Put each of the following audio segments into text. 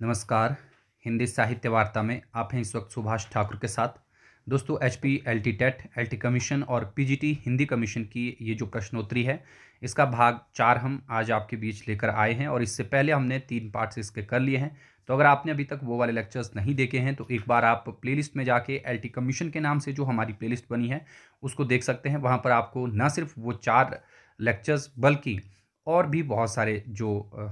नमस्कार। हिंदी साहित्य वार्ता में आप हैं इस वक्त सुभाष ठाकुर के साथ। दोस्तों H P L T TET L T commission और P G T Hindi commission की ये जो प्रश्नोत्तरी है, इसका भाग चार हम आज आपके बीच लेकर आए हैं और इससे पहले हमने तीन पार्ट्स इसके कर लिए हैं। तो अगर आपने अभी तक वो वाले लेक्चर्स नहीं देखे हैं तो एक बार आप प्लेलिस्ट में जाके एल टी कमीशन के नाम से जो हमारी प्लेलिस्ट बनी है, उसको देख सकते हैं। वहाँ पर आपको न सिर्फ़ वो चार लेक्चर्स, बल्कि और भी बहुत सारे जो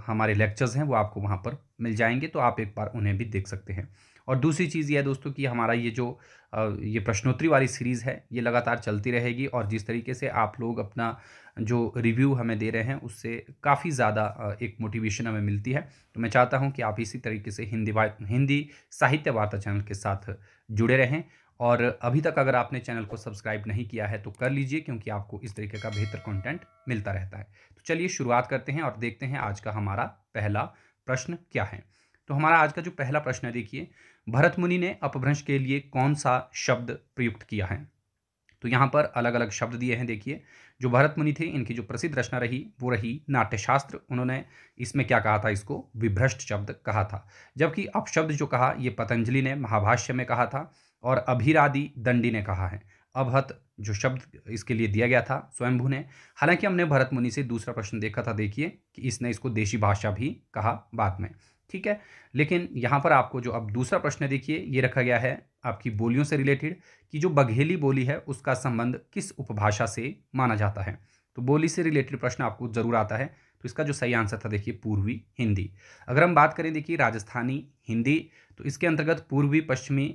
हमारे लेक्चर्स हैं, वो आपको वहाँ पर मिल जाएँगे तो आप एक बार उन्हें भी देख सकते हैं। और दूसरी चीज़ यह है दोस्तों कि हमारा ये जो ये प्रश्नोत्तरी वाली सीरीज़ है, ये लगातार चलती रहेगी और जिस तरीके से आप लोग अपना जो रिव्यू हमें दे रहे हैं, उससे काफ़ी ज़्यादा एक मोटिवेशन हमें मिलती है। तो मैं चाहता हूँ कि आप इसी तरीके से हिंदी हिंदी साहित्य वार्ता चैनल के साथ जुड़े रहें और अभी तक अगर आपने चैनल को सब्सक्राइब नहीं किया है तो कर लीजिए, क्योंकि आपको इस तरीके का बेहतर कंटेंट मिलता रहता है। चलिए शुरुआत करते हैं और देखते हैं आज का हमारा पहला प्रश्न क्या है। तो हमारा आज का जो पहला प्रश्न है, देखिए, भरत मुनि ने अपभ्रंश के लिए कौन सा शब्द प्रयुक्त किया है? तो यहाँ पर अलग अलग शब्द दिए हैं, देखिए। जो भरत मुनि थे, इनकी जो प्रसिद्ध रचना रही, वो रही नाट्यशास्त्र। उन्होंने इसमें क्या कहा था? इसको विभ्रष्ट शब्द कहा था। जबकि अपशब्द जो कहा, ये पतंजलि ने, महाभाष्य में कहा था और अभिरादि दंडी ने कहा है। अभत, जो शब्द इसके लिए दिया गया था स्वयंभू ने। हालाँकि हमने भरत मुनि से दूसरा प्रश्न देखा था, देखिए, कि इसने इसको देशी भाषा भी कहा बाद में। ठीक है? लेकिन यहाँ पर आपको जो अब दूसरा प्रश्न देखिए, ये रखा गया है आपकी बोलियों से रिलेटेड कि जो बघेली बोली है, उसका संबंध किस उपभाषा से माना जाता है? तो बोली से रिलेटेड प्रश्न आपको ज़रूर आता है। तो इसका जो सही आंसर था, देखिए, पूर्वी हिंदी। अगर हम बात करें, देखिए, राजस्थानी हिंदी तो इसके अंतर्गत पूर्वी, पश्चिमी,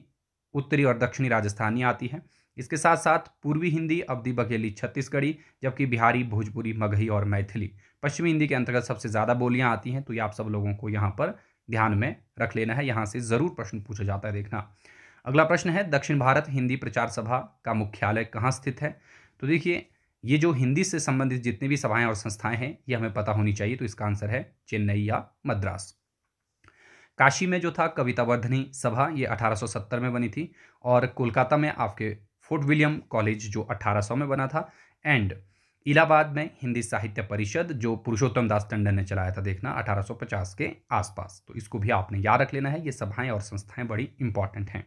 उत्तरी और दक्षिणी राजस्थानी आती है। इसके साथ साथ पूर्वी हिंदी अवधि बघेली, छत्तीसगढ़ी, जबकि बिहारी, भोजपुरी, मगही और मैथिली। पश्चिमी हिंदी के अंतर्गत सबसे ज़्यादा बोलियाँ आती हैं तो ये आप सब लोगों को यहाँ पर ध्यान में रख लेना है। यहाँ से ज़रूर प्रश्न पूछा जाता है देखना। अगला प्रश्न है, दक्षिण भारत हिंदी प्रचार सभा का मुख्यालय कहाँ स्थित है? तो देखिए, ये जो हिंदी से संबंधित जितनी भी सभाएँ और संस्थाएँ हैं, ये हमें पता होनी चाहिए तो इसका आंसर है चेन्नई या मद्रास। काशी में जो था कविता वर्धनी सभा, ये 1870 में बनी थी, और कोलकाता में आपके फोर्ट विलियम कॉलेज, जो 1800 में बना था, एंड इलाहाबाद में हिंदी साहित्य परिषद, जो पुरुषोत्तम दास टंडन ने चलाया था देखना 1850 के आसपास। तो इसको भी आपने याद रख लेना है, ये सभाएँ और संस्थाएँ बड़ी इंपॉर्टेंट हैं।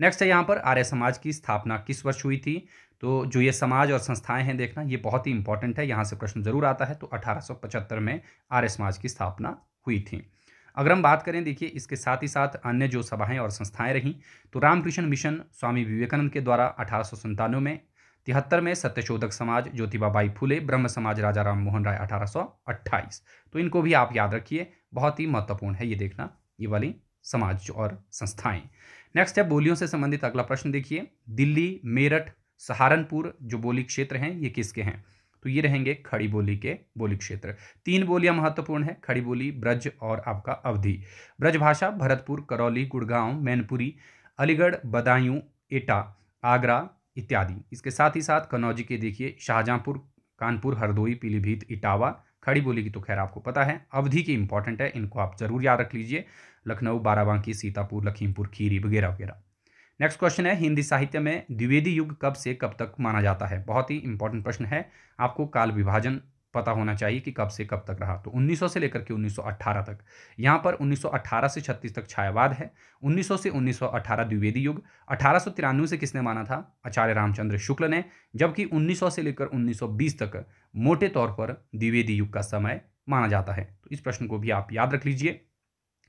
नेक्स्ट है यहाँ पर, आर्य समाज की स्थापना किस वर्ष हुई थी? तो जो ये समाज और संस्थाएँ हैं देखना, ये बहुत ही इंपॉर्टेंट है, यहाँ से प्रश्न ज़रूर आता है। तो अठारह सौ पचहत्तर में आर्य समाज की स्थापना हुई थी। अगर हम बात करें, देखिए, इसके साथ ही साथ अन्य जो सभाएँ और संस्थाएँ रहीं तो रामकृष्ण मिशन स्वामी विवेकानंद के द्वारा अठारह में, तिहत्तर में सत्यशोधक समाज ज्योतिबाबाई फुले, ब्रह्म समाज राजा राम मोहन राय अठारह सौ अट्ठाईस। तो इनको भी आप याद रखिए, बहुत ही महत्वपूर्ण है ये देखना, ये वाली समाज और संस्थाएँ। नेक्स्ट है, बोलियों से संबंधित अगला प्रश्न देखिए। दिल्ली, मेरठ, सहारनपुर जो बोली क्षेत्र हैं, ये किसके हैं? तो ये रहेंगे खड़ी बोली के बोली क्षेत्र। तीन बोलियाँ महत्वपूर्ण है, खड़ी बोली, ब्रज और आपका अवधि। ब्रज भाषा भरतपुर, करौली, गुड़गांव, मैनपुरी, अलीगढ़, बदायूं, एटा, आगरा इत्यादि। इसके साथ ही साथ कन्नौजी के देखिए, शाहजहांपुर, कानपुर, हरदोई, पीलीभीत, इटावा, खड़ी बोली की तो खैर आपको पता है, अवधि की इंपॉर्टेंट है, इनको आप ज़रूर याद रख लीजिए। लखनऊ, बाराबंकी, सीतापुर, लखीमपुर, खीरी, वगैरह वगैरह। नेक्स्ट क्वेश्चन है, हिंदी साहित्य में द्विवेदी युग कब से कब तक माना जाता है? बहुत ही इंपॉर्टेंट प्रश्न है। आपको काल विभाजन पता होना चाहिए कि कब से कब तक रहा। तो 1900 से लेकर के 1918 तक। यहाँ पर 1918 से 36 तक छायावाद है। 1900 से 1918 द्विवेदी युग। अठारह सौ तिरानवे से किसने माना था? आचार्य रामचंद्र शुक्ल ने। जबकि 1900 से लेकर 1920 तक मोटे तौर पर द्विवेदी युग का समय माना जाता है। तो इस प्रश्न को भी आप याद रख लीजिए।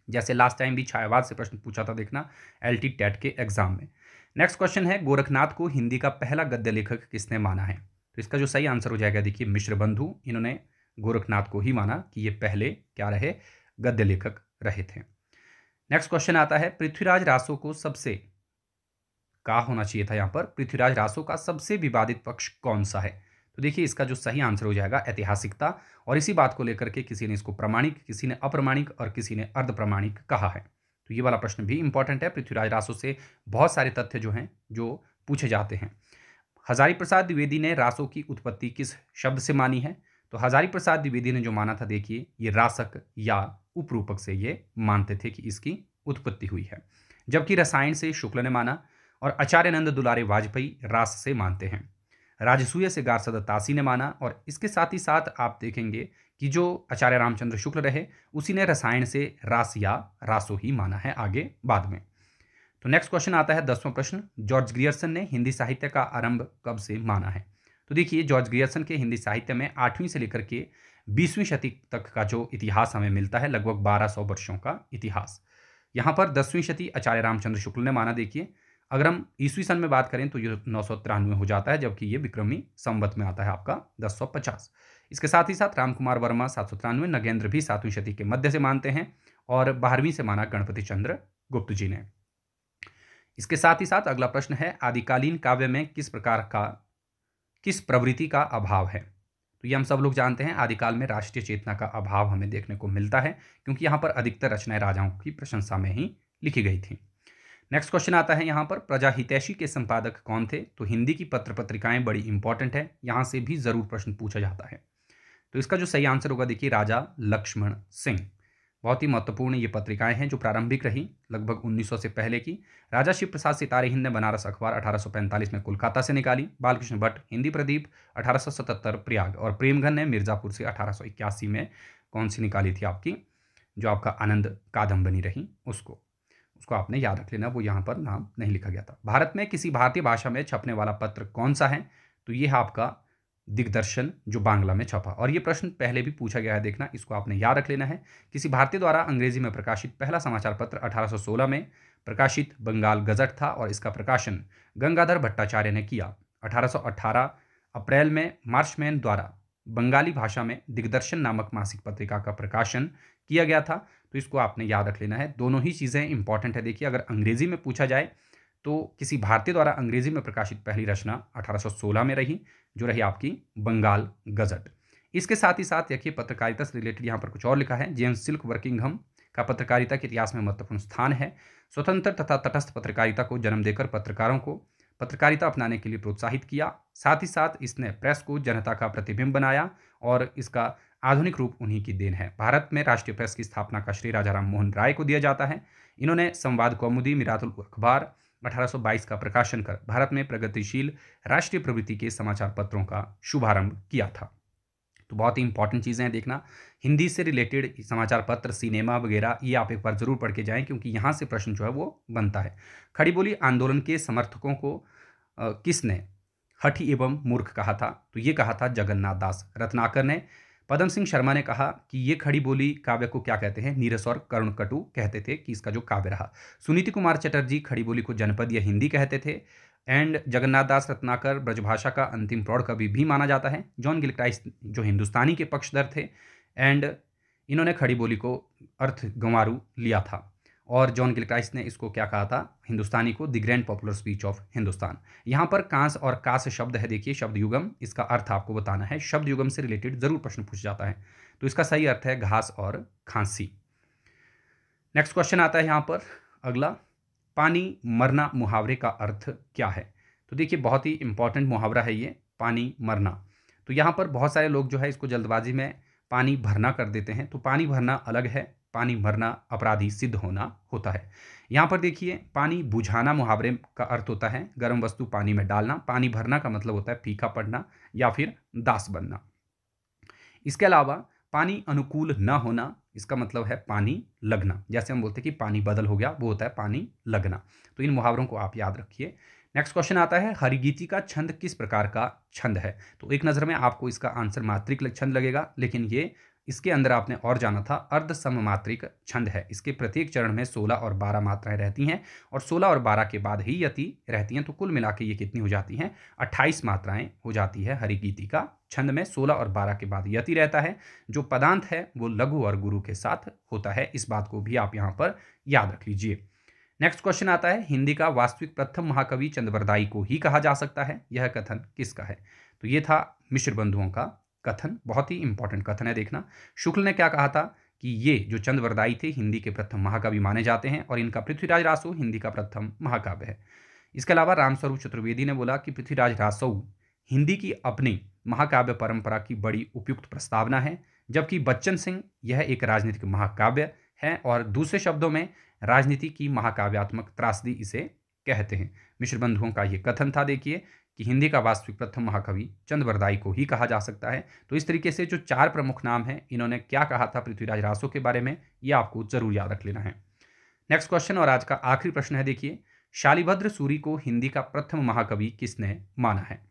जैसे लास्ट टाइम भी छायावाद से प्रश्न पूछा था देखना एल टी टेट के एग्ज़ाम में। नेक्स्ट क्वेश्चन है, गोरखनाथ को हिंदी का पहला गद्य लेखक किसने माना है? तो इसका जो सही आंसर हो जाएगा, देखिए, मिश्र बंधु, इन्होंने गोरखनाथ को ही माना कि ये पहले क्या रहे? गद्य लेखक रहे थे। नेक्स्ट क्वेश्चन आता है, पृथ्वीराज रासो को सबसे कहा होना चाहिए था यहाँ पर? पृथ्वीराज रासो का सबसे विवादित पक्ष कौन सा है? तो देखिए, इसका जो सही आंसर हो जाएगा ऐतिहासिकता। और इसी बात को लेकर के किसी ने इसको प्रमाणिक, किसी ने अप्रमाणिक और किसी ने अर्ध प्रमाणिक कहा है। तो ये वाला प्रश्न भी इंपॉर्टेंट है। पृथ्वीराज रासो से बहुत सारे तथ्य जो हैं, जो पूछे जाते हैं। हजारी प्रसाद द्विवेदी ने रासो की उत्पत्ति किस शब्द से मानी है? तो हजारी प्रसाद द्विवेदी ने जो माना था, देखिए, ये रासक या उपरूपक से ये मानते थे कि इसकी उत्पत्ति हुई है। जबकि रसायन से शुक्ल ने माना और आचार्यनंद दुलारे वाजपेयी रास से मानते हैं। राजसूय से गारसद तासी ने माना और इसके साथ ही साथ आप देखेंगे कि जो आचार्य रामचंद्र शुक्ल रहे, उसी ने रसायन से रास या रासो ही माना है आगे बाद में। तो नेक्स्ट क्वेश्चन आता है दसवां प्रश्न, जॉर्ज ग्रियर्सन ने हिंदी साहित्य का आरंभ कब से माना है? तो देखिए, जॉर्ज ग्रियर्सन के हिंदी साहित्य में आठवीं से लेकर के बीसवीं शती तक का जो इतिहास हमें मिलता है, लगभग बारह सौ वर्षों का इतिहास। यहाँ पर दसवीं शती आचार्य रामचंद्र शुक्ल ने माना, देखिए अगर हम ईस्वी सन में बात करें तो ये नौ सौ तिरानवे हो जाता है, जबकि ये विक्रमी संवत में आता है आपका दस सौ पचास। इसके साथ ही साथ रामकुमार वर्मा सात सौ तिरानवे, नगेंद्र भी सातवीं शती के मध्य से मानते हैं और बारहवीं से माना गणपति चंद्र गुप्त जी ने। इसके साथ ही साथ अगला प्रश्न है, आदिकालीन काव्य में किस प्रकार का, किस प्रवृत्ति का अभाव है? तो ये हम सब लोग जानते हैं, आदिकाल में राष्ट्रीय चेतना का अभाव हमें देखने को मिलता है, क्योंकि यहाँ पर अधिकतर रचनाएँ राजाओं की प्रशंसा में ही लिखी गई थी। नेक्स्ट क्वेश्चन आता है यहाँ पर, प्रजा हितैषी के संपादक कौन थे? तो हिंदी की पत्र पत्रिकाएँ बड़ी इंपॉर्टेंट है, यहाँ से भी ज़रूर प्रश्न पूछा जाता है। तो इसका जो सही आंसर होगा, देखिए, राजा लक्ष्मण सिंह। बहुत ही महत्वपूर्ण ये पत्रिकाएँ हैं जो प्रारंभिक रही, लगभग 1900 से पहले की। राजा शिव प्रसाद सितारे हिंद ने बनारस अखबार 1845 में कोलकाता से निकाली। बालकृष्ण भट्ट, हिंदी प्रदीप 1877 प्रयाग और प्रेमघन ने मिर्जापुर से अठारह सौ इक्यासी में कौन सी निकाली थी आपकी? जो आपका आनंद कादम्बनी रही, उसको। उसको आपने याद रख लेना, वो यहाँ पर नाम नहीं लिखा गया था। भारत में किसी भारतीय भाषा में छपने वाला पत्र कौन सा है? तो ये है आपका दिग्दर्शन, जो बांग्ला में छपा। और ये प्रश्न पहले भी पूछा गया है, देखना, इसको आपने याद रख लेना है। किसी भारतीय द्वारा अंग्रेज़ी में प्रकाशित पहला समाचार पत्र 1816 में प्रकाशित बंगाल गजट था और इसका प्रकाशन गंगाधर भट्टाचार्य ने किया। 1818 अप्रैल में मार्चमैन द्वारा बंगाली भाषा में दिग्दर्शन नामक मासिक पत्रिका का प्रकाशन किया गया था। तो इसको आपने याद रख लेना है। दोनों ही चीज़ें इंपॉर्टेंट है। देखिए, अगर अंग्रेज़ी में पूछा जाए तो किसी भारतीय द्वारा अंग्रेज़ी में प्रकाशित पहली रचना 1816 में रही, जो रही आपकी बंगाल गजट। इसके साथ ही साथ, देखिए, पत्रकारिता से रिलेटेड यहाँ पर कुछ और लिखा है। जेम्स सिल्क वर्किंगहम का पत्रकारिता के इतिहास में महत्वपूर्ण स्थान है। स्वतंत्र तथा तटस्थ पत्रकारिता को जन्म देकर पत्रकारों को पत्रकारिता अपनाने के लिए प्रोत्साहित किया। साथ ही साथ, इसने प्रेस को जनता का प्रतिबिंब बनाया और इसका आधुनिक रूप उन्हीं की देन है। भारत में राष्ट्रीय प्रेस की स्थापना का श्री राजा राम मोहन राय को दिया जाता है। इन्होंने संवाद कौमुदी, मिरातुल अखबार 1822 का प्रकाशन कर भारत में प्रगतिशील राष्ट्रीय प्रवृत्ति के समाचार पत्रों का शुभारंभ किया था। तो बहुत ही इंपॉर्टेंट चीज़ें हैं देखना। हिंदी से रिलेटेड समाचार पत्र, सिनेमा वगैरह, ये आप एक बार ज़रूर पढ़ के जाएँ क्योंकि यहाँ से प्रश्न जो है वो बनता है। खड़ी बोली, आंदोलन के समर्थकों को किसने? हठी एवं मूर्ख कहा था। तो ये कहा था जगन्नाथ दास रत्नाकर ने। पदम सिंह शर्मा ने कहा कि ये खड़ी बोली काव्य को क्या कहते हैं? नीरस और करुण कटु कहते थे कि इसका जो काव्य रहा। सुनीति कुमार चटर्जी खड़ी बोली को जनपद या हिंदी कहते थे। एंड जगन्नाथ दास रत्नाकर ब्रजभाषा का अंतिम प्रौढ़ कवि भी माना जाता है। जॉन गिलक्राइस जो हिंदुस्तानी के पक्षधर थे। एंड इन्होंने खड़ी बोली को अर्थ गंवारू लिया था। और जॉन गिलक्राइस ने इसको क्या कहा था? हिंदुस्तानी को the grand popular speech of Hindustan. यहाँ पर कांस और कास शब्द है, देखिए शब्द युगम इसका अर्थ आपको बताना है शब्द युगम से रिलेटेड ज़रूर प्रश्न पूछ जाता है। तो इसका सही अर्थ है घास और खांसी। नेक्स्ट क्वेश्चन आता है यहाँ पर। अगला, पानी मरना मुहावरे का अर्थ क्या है? तो देखिए, बहुत ही इंपॉर्टेंट मुहावरा है ये, पानी मरना। तो यहाँ पर बहुत सारे लोग जो है इसको जल्दबाजी में पानी भरना कर देते हैं। तो पानी भरना अलग है पानी भरना अपराधी सिद्ध होना होता है। यहाँ पर देखिए, पानी बुझाना मुहावरे का अर्थ होता है। गर्म वस्तु पानी में डालना, पानी भरना का मतलब होता है फीका पड़ना या फिर दास बनना। इसके अलावा पानी अनुकूल न होना, इसका मतलब है पानी लगना। जैसे हम बोलते हैं कि पानी बदल हो गया, वो होता है पानी लगना। तो इन मुहावरों को आप याद रखिए। नेक्स्ट क्वेश्चन आता है, हरिगीति का छंद किस प्रकार का छंद है? तो एक नज़र में आपको इसका आंसर मात्रिक छंद लगेगा, लेकिन ये इसके अंदर आपने और जाना था, अर्ध सममात्रिक छंद है। इसके प्रत्येक चरण में सोलह और बारह मात्राएँ रहती हैं और सोलह और बारह के बाद ही यति रहती हैं तो कुल मिला के ये कितनी हो जाती हैं? अट्ठाईस मात्राएँ हो जाती है हरिगीति का छंद में, सोलह और बारह के बाद यति रहता है। जो पदांत है, वो लघु और गुरु के साथ होता है। इस बात को भी आप यहाँ पर याद रख लीजिए। नेक्स्ट क्वेश्चन आता है, हिंदी का वास्तविक प्रथम महाकवि चंद्रवरदाई को ही कहा जा सकता है? यह कथन किसका है? तो ये था मिश्र बंधुओं का कथन, बहुत ही इंपॉर्टेंट कथन है देखना। शुक्ल ने क्या कहा था कि ये जो चंद वरदाई थे, हिंदी के प्रथम महाकाव्य माने जाते हैं और इनका पृथ्वीराज रासो हिंदी का प्रथम महाकाव्य है। इसके अलावा रामस्वरूप चतुर्वेदी ने बोला कि पृथ्वीराज रासो हिंदी की अपनी महाकाव्य परंपरा की बड़ी उपयुक्त प्रस्तावना है, जबकि बच्चन सिंह यह एक राजनीतिक महाकाव्य है और दूसरे शब्दों में राजनीति की महाकाव्यात्मक त्रासदी इसे कहते हैं। मिश्र बंधुओं का ये कथन था, देखिए, कि हिंदी का वास्तविक प्रथम महाकवि चंद्रवरदाई को ही कहा जा सकता है। तो इस तरीके से जो चार प्रमुख नाम हैं, इन्होंने क्या कहा था पृथ्वीराज रासो के बारे में, ये आपको ज़रूर याद रख लेना है। नेक्स्ट क्वेश्चन और आज का आखिरी प्रश्न है, देखिए, शालिभद्र सूरी को हिंदी का प्रथम महाकवि किसने माना है?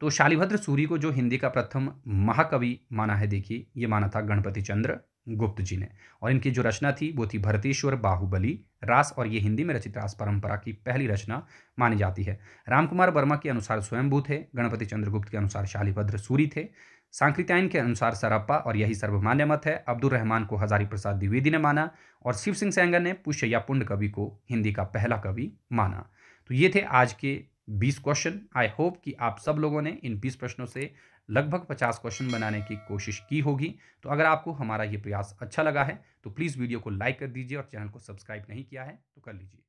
तो शालिभद्र सूरी को जो हिंदी का प्रथम महाकवि माना है, देखिए, ये माना था गणपति चंद्र। गुप्त जी ने। और इनकी जो रचना थी, वो थी भरतेश्वर, बाहुबली, रास और ये हिंदी में रचित रास परंपरा की पहली रचना मानी जाती है। रामकुमार वर्मा के अनुसार स्वयंभू थे, गणपति चंद्रगुप्त के अनुसार शालिभद्र सूरी थे सांकृत्यायन के अनुसार सरप्पा और यही सर्वमान्य मत है अब्दुल रहमान को हजारी प्रसाद द्विवेदी ने माना और शिव सिंह सैंगर ने पुष्य या पुण्य कवि को हिंदी का पहला कवि माना। तो ये थे आज के बीस क्वेश्चन। आई होप कि आप सब लोगों ने इन बीस प्रश्नों से लगभग पचास क्वेश्चन बनाने की कोशिश की होगी। तो अगर आपको हमारा ये प्रयास अच्छा लगा है तो प्लीज़ वीडियो को लाइक कर दीजिए और चैनल को सब्सक्राइब नहीं किया है तो कर लीजिए।